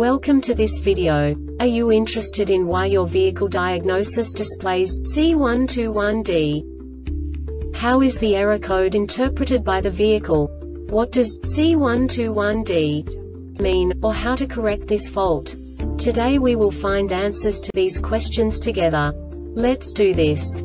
Welcome to this video. Are you interested in why your vehicle diagnosis displays C121D? How is the error code interpreted by the vehicle? What does C121D mean, or how to correct this fault? Today we will find answers to these questions together. Let's do this.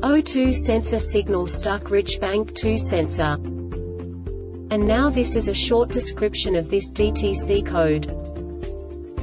O2 sensor signal stuck rich bank 2 sensor. And now this is a short description of this DTC code.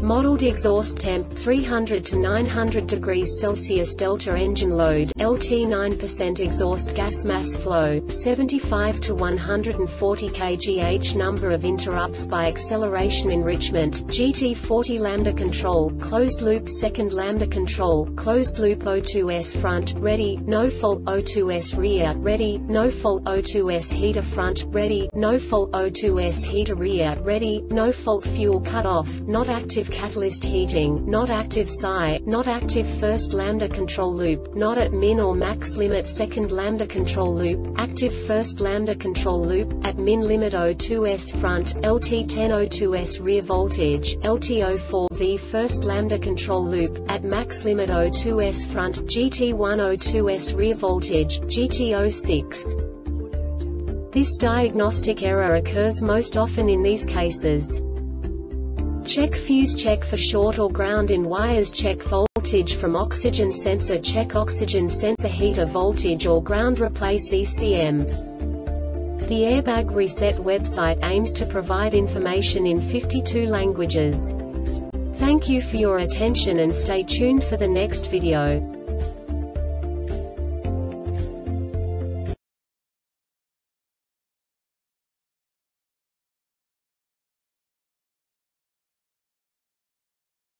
Modeled exhaust temp 300 to 900 degrees Celsius delta engine load LT 9% exhaust gas mass flow 75 to 140 kgh number of interrupts by acceleration enrichment GT 40 lambda control closed loop second lambda control closed loop O2S front ready no fault O2S rear ready no fault O2S heater front ready no fault O2S heater rear ready no fault fuel cut off not active catalyst heating, not active SAI, not active first lambda control loop, not at min or max limit second lambda control loop, active first lambda control loop, at min limit O2S front, LT10O2S rear voltage, LT04V first lambda control loop, at max limit O2S front, GT1O2S rear voltage, GT06. This diagnostic error occurs most often in these cases. Check fuse check for short or ground in wires check voltage from oxygen sensor check oxygen sensor heater voltage or ground replace ECM. The Airbag Reset website aims to provide information in 52 languages. Thank you for your attention and stay tuned for the next video.